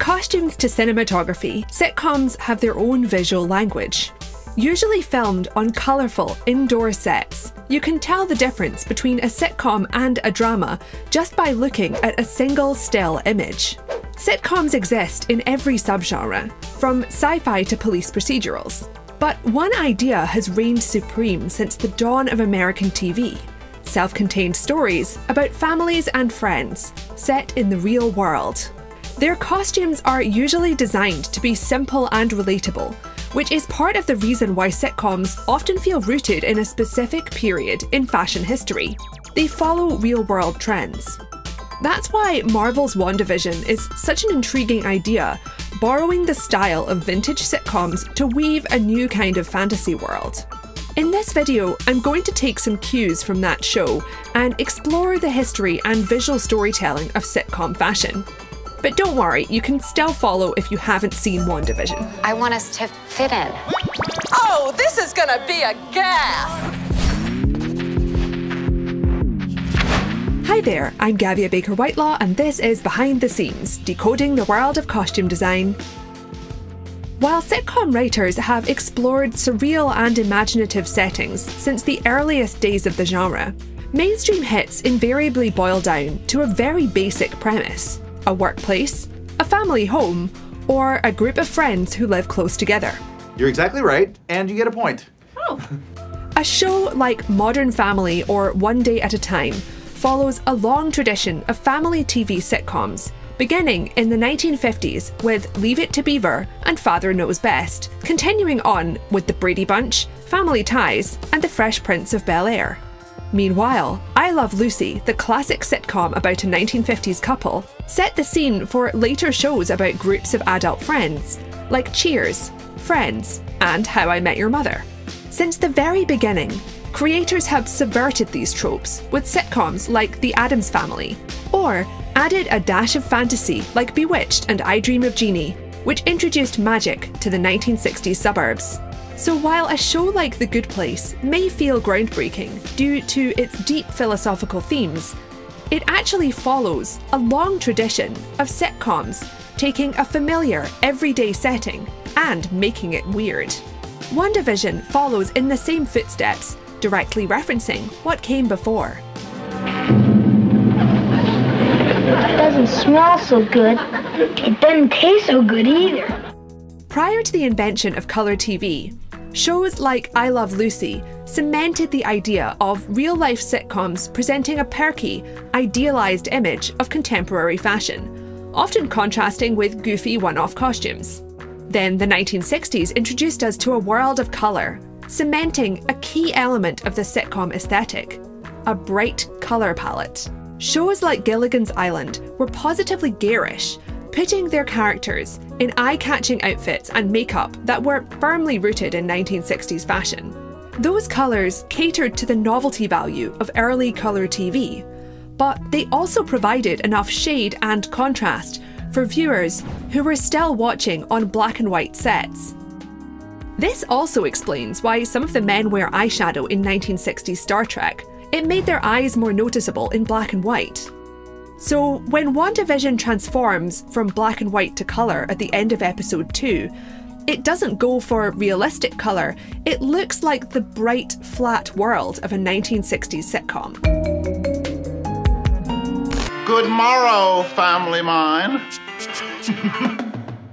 costumes to cinematography, sitcoms have their own visual language. Usually filmed on colourful indoor sets, you can tell the difference between a sitcom and a drama just by looking at a single still image. Sitcoms exist in every subgenre, from sci fi to police procedurals. But one idea has reigned supreme since the dawn of American TV self contained stories about families and friends set in the real world. Their costumes are usually designed to be simple and relatable, which is part of the reason why sitcoms often feel rooted in a specific period in fashion history. They follow real world trends. That's why Marvel's WandaVision is such an intriguing idea, borrowing the style of vintage sitcoms to weave a new kind of fantasy world. In this video, I'm going to take some cues from that show and explore the history and visual storytelling of sitcom fashion. But don't worry, you can still follow if you haven't seen WandaVision. I want us to fit in. Oh, this is gonna be a gas! Hi there, I'm Gavia Baker Whitelaw, and this is Behind the Seams Decoding the World of Costume Design. While sitcom writers have explored surreal and imaginative settings since the earliest days of the genre, mainstream hits invariably boil down to a very basic premise a workplace, a family home, or a group of friends who live close together. You're exactly right, and you get a point. Oh. a show like Modern Family or One Day at a Time follows a long tradition of family TV sitcoms, beginning in the 1950s with Leave It to Beaver and Father Knows Best, continuing on with The Brady Bunch, Family Ties, and The Fresh Prince of Bel Air. Meanwhile, I Love Lucy, the classic sitcom about a 1950s couple, set the scene for later shows about groups of adult friends, like Cheers, Friends, and How I Met Your Mother. Since the very beginning, creators have subverted these tropes with sitcoms like The Addams Family, or added a dash of fantasy like Bewitched and I Dream of Jeannie, which introduced magic to the 1960s suburbs. So while a show like The Good Place may feel groundbreaking due to its deep philosophical themes, it actually follows a long tradition of sitcoms taking a familiar, everyday setting and making it weird. WandaVision follows in the same footsteps, directly referencing what came before. It doesn't smell so good. It doesn't taste so good either. Prior to the invention of colour TV, shows like I Love Lucy cemented the idea of real life sitcoms presenting a perky, idealised image of contemporary fashion, often contrasting with goofy one off costumes. Then the 1960s introduced us to a world of colour, cementing a key element of the sitcom aesthetic a bright colour palette. Shows like Gilligan's Island were positively garish, putting their characters in eye catching outfits and makeup that were firmly rooted in 1960s fashion. Those colours catered to the novelty value of early colour TV, but they also provided enough shade and contrast for viewers who were still watching on black and white sets. This also explains why some of the men wear eyeshadow in 1960s Star Trek it made their eyes more noticeable in black and white. So, when WandaVision transforms from black and white to colour at the end of episode 2, it doesn't go for realistic colour, it looks like the bright, flat world of a 1960s sitcom. Good morrow, family mine.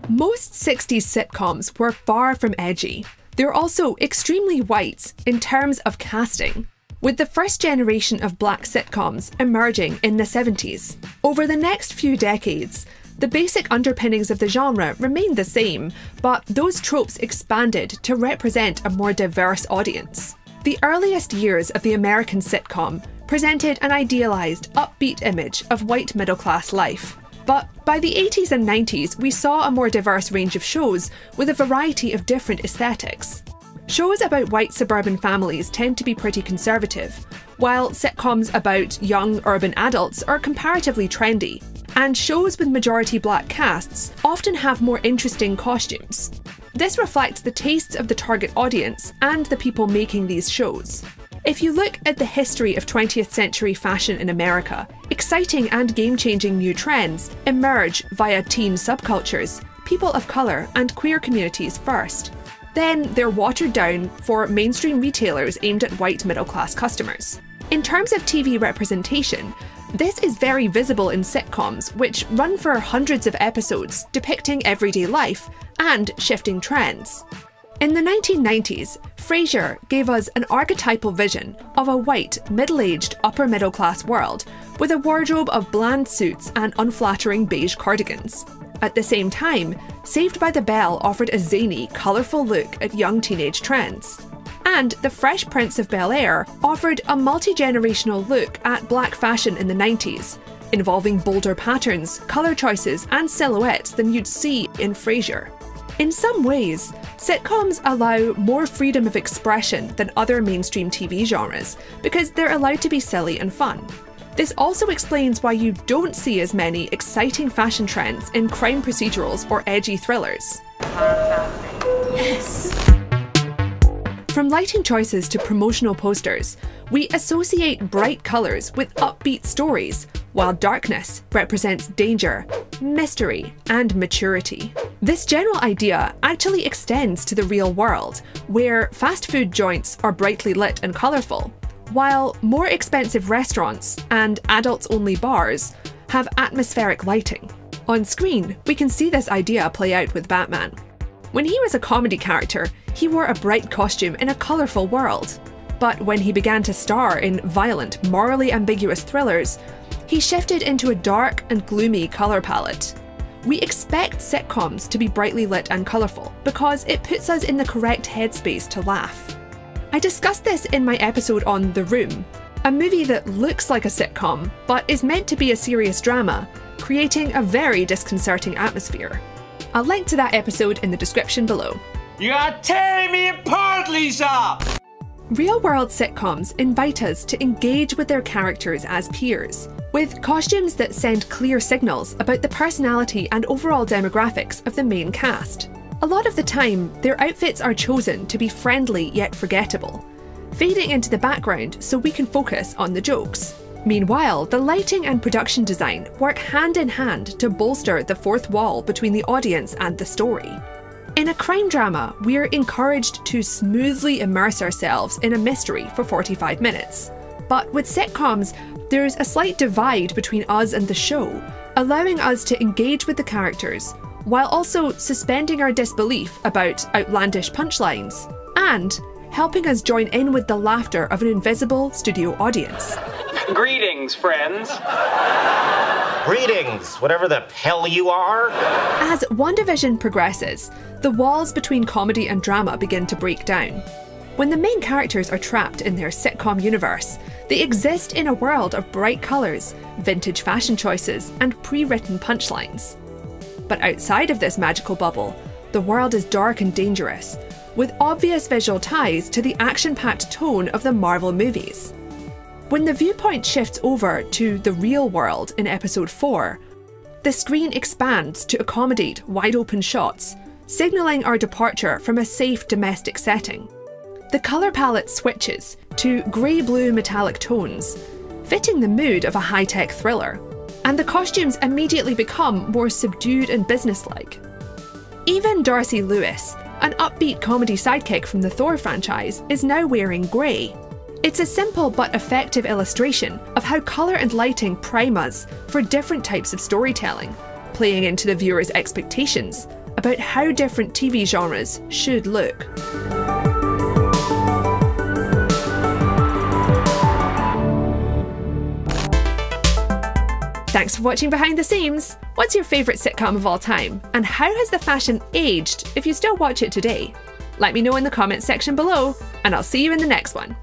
Most 60s sitcoms were far from edgy. They're also extremely white in terms of casting with the first generation of black sitcoms emerging in the 70s. Over the next few decades, the basic underpinnings of the genre remained the same, but those tropes expanded to represent a more diverse audience. The earliest years of the American sitcom presented an idealised, upbeat image of white middle class life. But by the 80s and 90s, we saw a more diverse range of shows with a variety of different aesthetics. Shows about white suburban families tend to be pretty conservative, while sitcoms about young urban adults are comparatively trendy. And shows with majority black casts often have more interesting costumes. This reflects the tastes of the target audience and the people making these shows. If you look at the history of 20th century fashion in America, exciting and game changing new trends emerge via teen subcultures, people of colour, and queer communities first. Then they're watered down for mainstream retailers aimed at white middle class customers. In terms of TV representation, this is very visible in sitcoms, which run for hundreds of episodes depicting everyday life and shifting trends. In the 1990s, Frasier gave us an archetypal vision of a white, middle aged, upper middle class world with a wardrobe of bland suits and unflattering beige cardigans. At the same time, Saved by the Bell offered a zany, colourful look at young teenage trends. And The Fresh Prince of Bel Air offered a multi generational look at black fashion in the 90s, involving bolder patterns, colour choices, and silhouettes than you'd see in Frasier. In some ways, sitcoms allow more freedom of expression than other mainstream TV genres because they're allowed to be silly and fun. This also explains why you don't see as many exciting fashion trends in crime procedurals or edgy thrillers. Yes! From lighting choices to promotional posters, we associate bright colours with upbeat stories, while darkness represents danger, mystery, and maturity. This general idea actually extends to the real world, where fast food joints are brightly lit and colourful, while more expensive restaurants and adults only bars have atmospheric lighting. On screen, we can see this idea play out with Batman. When he was a comedy character, he wore a bright costume in a colourful world. But when he began to star in violent, morally ambiguous thrillers, he shifted into a dark and gloomy colour palette. We expect sitcoms to be brightly lit and colourful because it puts us in the correct headspace to laugh. I discussed this in my episode on The Room, a movie that looks like a sitcom but is meant to be a serious drama, creating a very disconcerting atmosphere. I'll link to that episode in the description below. You are tearing me apart, Lisa! Real world sitcoms invite us to engage with their characters as peers, with costumes that send clear signals about the personality and overall demographics of the main cast. A lot of the time, their outfits are chosen to be friendly yet forgettable, fading into the background so we can focus on the jokes. Meanwhile, the lighting and production design work hand in hand to bolster the fourth wall between the audience and the story. In a crime drama, we're encouraged to smoothly immerse ourselves in a mystery for 45 minutes. But with sitcoms, there's a slight divide between us and the show, allowing us to engage with the characters while also suspending our disbelief about outlandish punchlines and helping us join in with the laughter of an invisible studio audience. Greetings, friends. Greetings, whatever the hell you are. As WandaVision progresses, the walls between comedy and drama begin to break down. When the main characters are trapped in their sitcom universe, they exist in a world of bright colours, vintage fashion choices, and pre written punchlines. But outside of this magical bubble, the world is dark and dangerous, with obvious visual ties to the action packed tone of the Marvel movies. When the viewpoint shifts over to the real world in episode 4, the screen expands to accommodate wide open shots, signalling our departure from a safe domestic setting. The colour palette switches to grey blue metallic tones, fitting the mood of a high tech thriller, and the costumes immediately become more subdued and businesslike. Even Darcy Lewis, an upbeat comedy sidekick from the Thor franchise, is now wearing grey, it's a simple but effective illustration of how colour and lighting prime us for different types of storytelling, playing into the viewer's expectations about how different TV genres should look. Thanks for watching Behind the Seams. What's your favourite sitcom of all time? And how has the fashion aged if you still watch it today? Let me know in the comments section below, and I'll see you in the next one.